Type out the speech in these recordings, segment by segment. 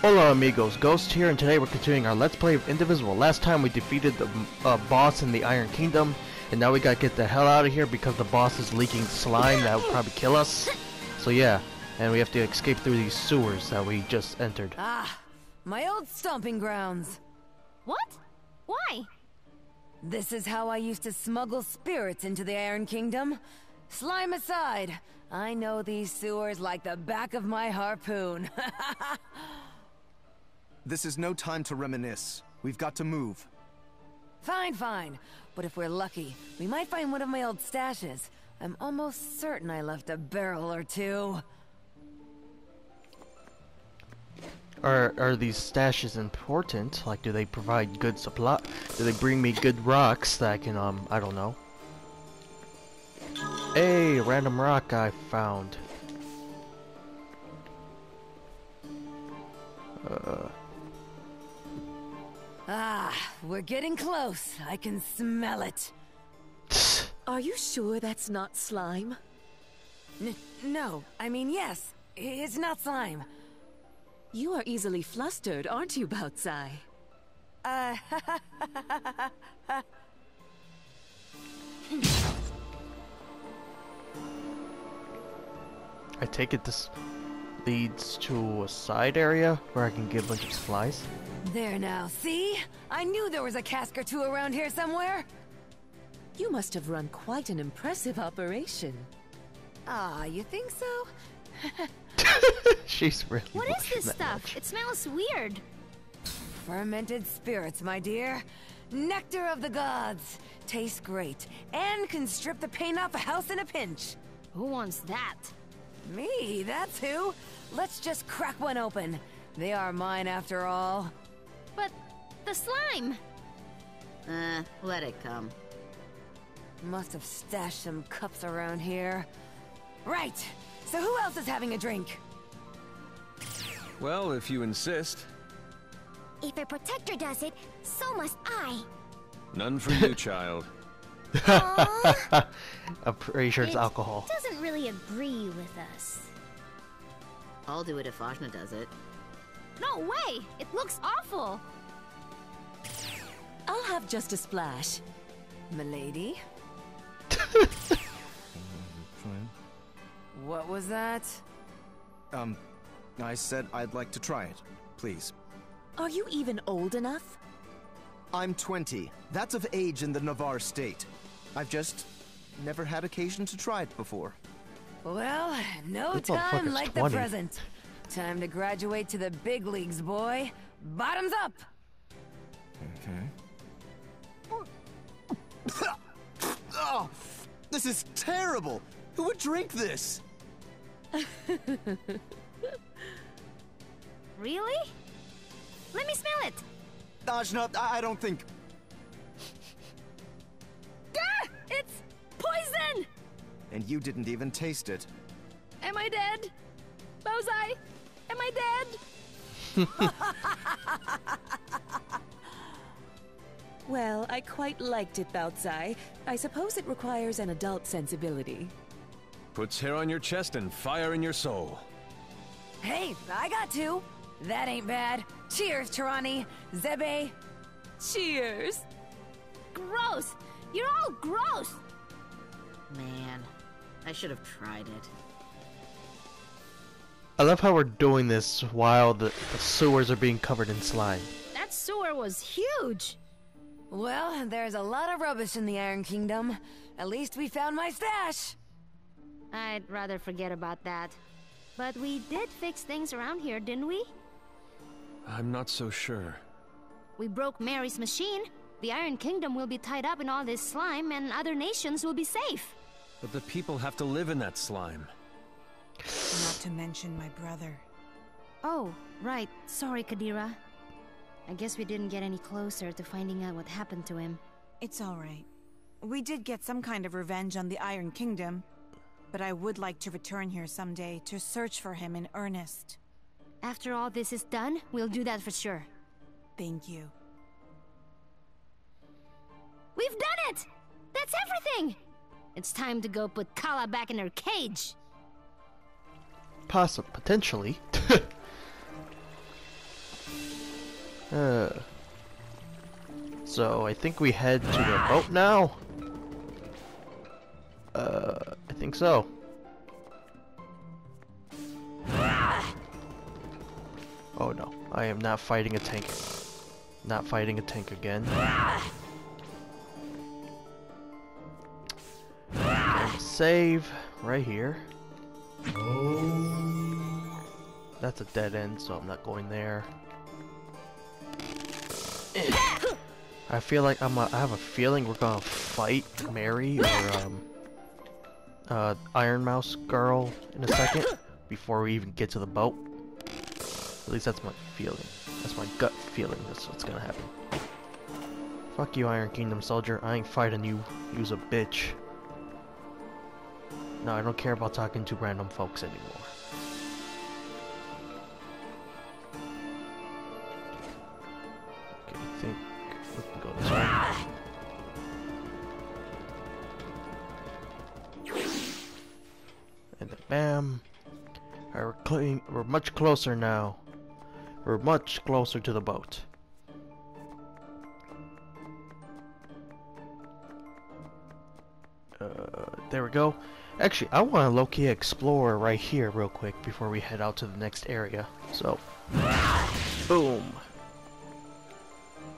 Hola amigos, Ghost here, and today we're continuing our Let's Play of Indivisible. Last time we defeated the uh, boss in the Iron Kingdom, and now we gotta get the hell out of here because the boss is leaking slime that will probably kill us. So yeah, and we have to escape through these sewers that we just entered. Ah, my old stomping grounds. What? Why? This is how I used to smuggle spirits into the Iron Kingdom. Slime aside, I know these sewers like the back of my harpoon. This is no time to reminisce. We've got to move. fine, fine. But if we're lucky, we might find one of my old stashes. I'm almost certain I left a barrel or two. Are are these stashes important? Like, do they provide good supply? Do they bring me good rocks that I can um I don't know. Hey, random rock I found. Uh, Ah, we're getting close. I can smell it. Are you sure that's not slime? N no, I mean, yes. It's not slime. You are easily flustered, aren't you, Baozhai? Uh, I take it this leads to a side area where I can get a bunch of supplies. there now, see? I knew there was a cask or two around here somewhere. You must have run quite an impressive operation. Ah, you think so? She's really What is this stuff? much. It smells weird. Fermented spirits, my dear. Nectar of the gods. Tastes great. And can strip the paint off a house in a pinch. Who wants that? Me, that's who. Let's just crack one open. They are mine after all. But the slime. Uh, let it come. Must have stashed some cups around here. Right. So who else is having a drink? Well, if you insist. If a protector does it, so must I. None for you, child. Aww, I'm pretty sure it's It- alcohol. doesn't really agree with us. I'll do it if Ajna does it. No way! It looks awful. I'll have just a splash. Milady? What was that? Um, I said I'd like to try it. Please. Are you even old enough? I'm 20. That's of age in the Navarre state. I've just never had occasion to try it before. Well, no This time like 20. the present. Time to graduate to the big leagues, boy. Bottoms up! Okay. Oh, this is terrible! Who would drink this? Really? Let me smell it. Ajna, I I don't think. Ah! It's poison! And you didn't even taste it. Am I dead? Baozhai, am I dead? Well, I quite liked it, Baozhai. I suppose it requires an adult sensibility. Puts hair on your chest and fire in your soul. Hey, I got two. That ain't bad. Cheers, Thorani. Zebei. Cheers! Gross! You're all gross! Man, I should have tried it. I love how we're doing this while the, the sewers are being covered in slime. That sewer was huge! Well, there's a lot of rubbish in the Iron Kingdom. At least we found my stash. I'd rather forget about that. But we did fix things around here, didn't we? I'm not so sure. We broke Mary's machine. The Iron Kingdom will be tied up in all this slime, and other nations will be safe. But the people have to live in that slime. Not to mention my brother. Oh, right. Sorry, Kadira. I guess we didn't get any closer to finding out what happened to him. It's alright. We did get some kind of revenge on the Iron Kingdom, but I would like to return here someday to search for him in earnest. After all this is done, we'll do that for sure. Thank you. We've done it! That's everything! It's time to go put Kala back in her cage! Possible, potentially. uh, so I think we head to the boat now. Uh, I think so. Oh no, I am not fighting a tank. Not fighting a tank again. Save right here. That's a dead end, so I'm not going there. I feel like I'm. A, I have a feeling we're gonna fight Mary or um, uh, Iron Mouse girl in a second before we even get to the boat. At least that's my feeling. That's my gut feeling. That's what's gonna happen. Fuck you, Iron Kingdom soldier. I ain't fighting you. You's a bitch. No, I don't care about talking to random folks anymore. Okay, I think we can go this way. And then bam. Alright, we're, we're much closer now. We're much closer to the boat. Uh, there we go. Actually, I want to low-key explore right here real quick before we head out to the next area. So, boom.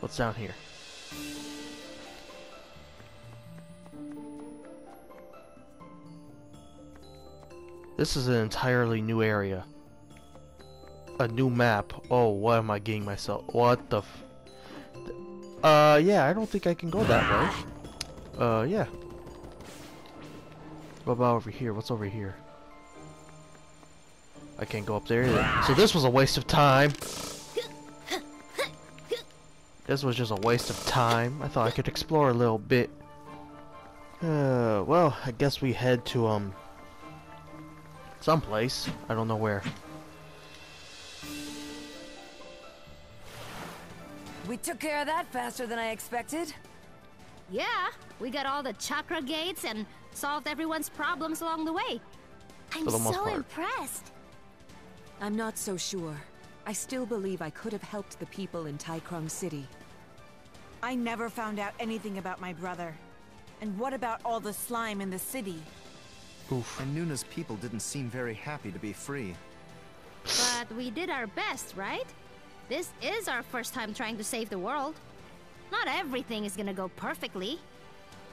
What's down here? This is an entirely new area. A new map. Oh, what am I getting myself? What the. Uh, yeah, I don't think I can go that way. Uh, yeah. What about over here? What's over here? I can't go up there either. So this was a waste of time. This was just a waste of time. I thought I could explore a little bit. Uh, well, I guess we head to, um, someplace. I don't know where. We took care of that faster than I expected. Yeah, we got all the chakra gates and solved everyone's problems along the way. I'm the so part. impressed. I'm not so sure. I still believe I could have helped the people in Tai Krung City. I never found out anything about my brother. And what about all the slime in the city? Oof. And Nuna's people didn't seem very happy to be free. But we did our best, right? This is our first time trying to save the world. Not everything is gonna go perfectly.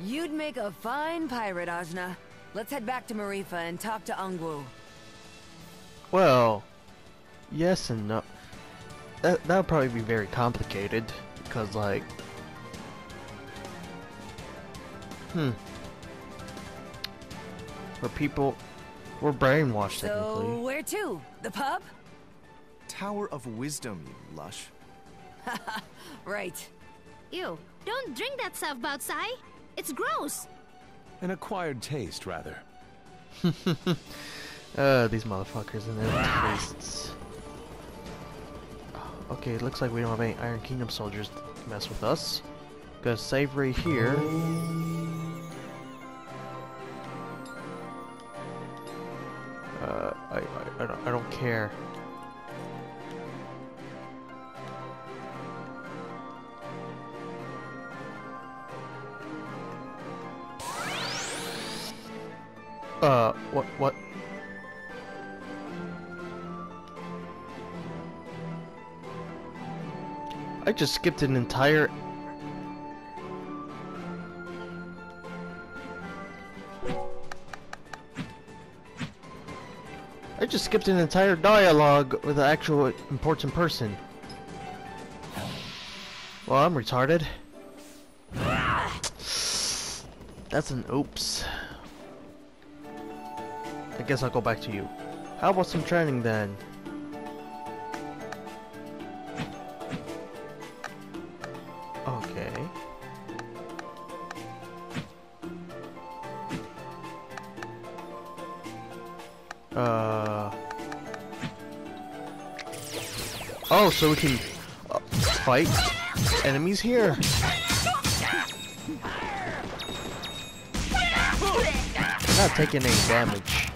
You'd make a fine pirate, Ajna. Let's head back to Maerifa and talk to Ungwu. Well, yes and no. That that would probably be very complicated because like, hmm, we're people, we're brainwashed So, technically. where to? The pub? Tower of Wisdom, you lush. Right. Ew, don't drink that stuff, Baozhai. It's gross. An acquired taste, rather. Uh, these motherfuckers and their tastes. Okay, it looks like we don't have any Iron Kingdom soldiers to mess with us. Gonna save right here. Uh, I, I, I, don't, I don't care. Uh, what, what? I just skipped an entire... I just skipped an entire dialogue with an actual important person. Well, I'm retarded. That's an oops. I guess I'll go back to you. How about some training then? Okay. Uh. Oh, so we can uh, fight enemies here. Not taking any damage.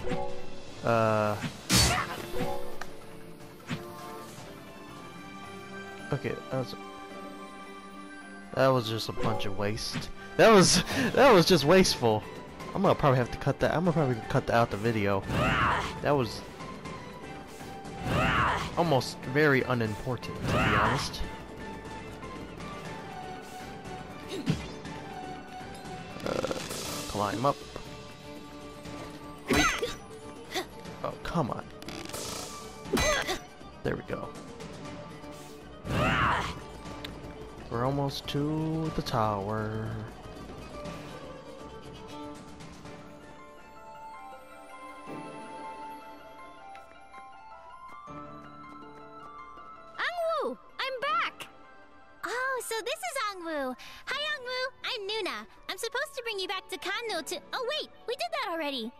Uh. Okay, that was That was just a bunch of waste. That was that was just wasteful. I'm gonna probably have to cut that. I'm gonna probably cut that out the video. That was almost very unimportant, to be honest. Uh, climb up. Come on. There we go. We're almost to the tower. Angwu, I'm back. Oh, so this is Angwu. Hi, Angwu. I'm Nuna. I'm supposed to bring you back to Kanno to. Oh, wait, we did that already.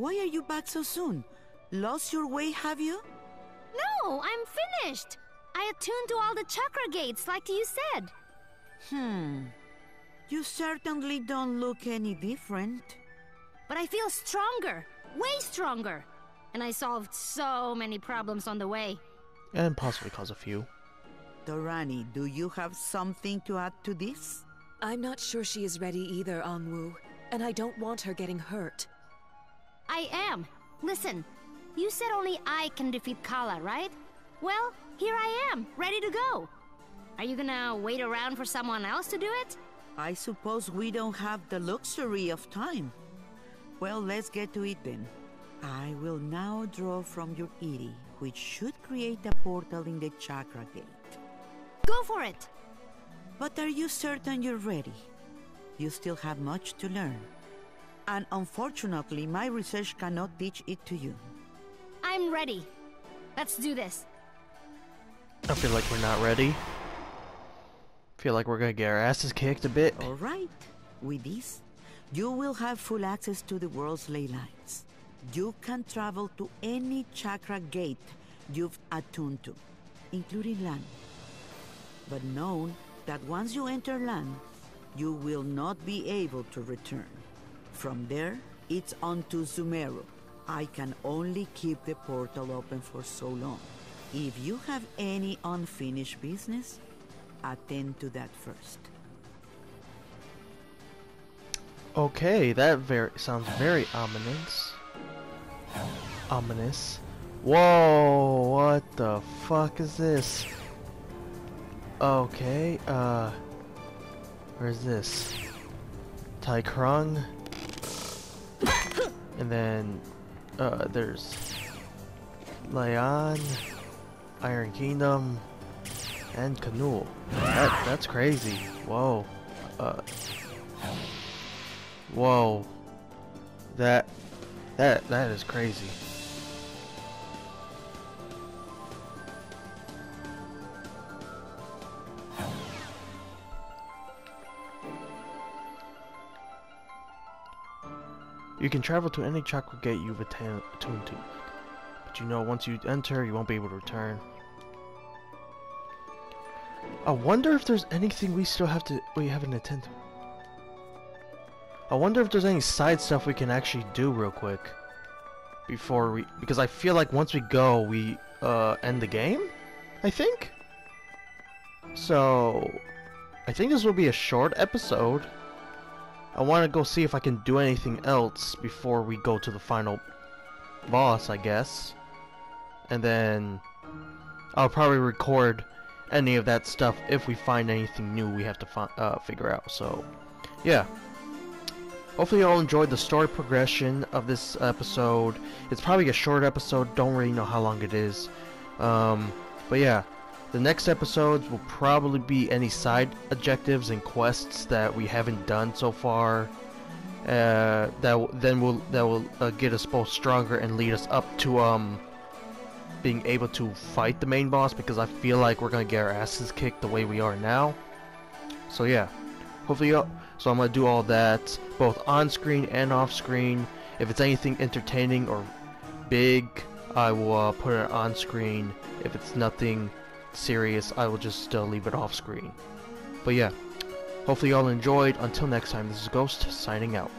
Why are you back so soon? Lost your way, have you? No, I'm finished. I attuned to all the chakra gates, like you said. Hmm. You certainly don't look any different. But I feel stronger, way stronger. And I solved so many problems on the way. And possibly cause a few. Thorani, do you have something to add to this? I'm not sure she is ready either, Angwu. And I don't want her getting hurt. I am. Listen, you said only I can defeat Kala, right? Well, here I am, ready to go. Are you gonna wait around for someone else to do it? I suppose we don't have the luxury of time. Well, let's get to it then. I will now draw from your Iri, which should create a portal in the chakra gate. Go for it! But are you certain you're ready? You still have much to learn. And unfortunately, my research cannot teach it to you. I'm ready. Let's do this. I feel like we're not ready. Feel like we're gonna get our asses kicked a bit. All right. With this, you will have full access to the world's ley lines. You can travel to any chakra gate you've attuned to, including land. But know that once you enter land, you will not be able to return. From there, it's on to Sumeru. I can only keep the portal open for so long. If you have any unfinished business, attend to that first. Okay, that very sounds very ominous. Ominous. Whoa, what the fuck is this? Okay, uh where's this? Tai Krung. And then uh there's Leon, Iron Kingdom, and Canoe. That that's crazy. Whoa. Uh Whoa. That that that is crazy. You can travel to any chakra gate you've attuned to. But you know, once you enter, you won't be able to return. I wonder if there's anything we still have to we haven't attended. I wonder if there's any side stuff we can actually do real quick before we because I feel like once we go we uh end the game I think so I think this will be a short episode I want to go see if I can do anything else before we go to the final boss I guess and then I'll probably record any of that stuff if we find anything new we have to fi uh, figure out so yeah Hopefully you all enjoyed the story progression of this episode. It's probably a short episode, don't really know how long it is. Um, but yeah, the next episodes will probably be any side objectives and quests that we haven't done so far. Uh, that then will that will uh, get us both stronger and lead us up to um being able to fight the main boss because I feel like we're gonna get our asses kicked the way we are now. So yeah, hopefully you so I'm to do all that, both on screen and off screen. If it's anything entertaining or big, I will uh, put it on screen. If it's nothing serious, I will just uh, leave it off screen. But yeah, hopefully you all enjoyed. Until next time, this is Ghost, signing out.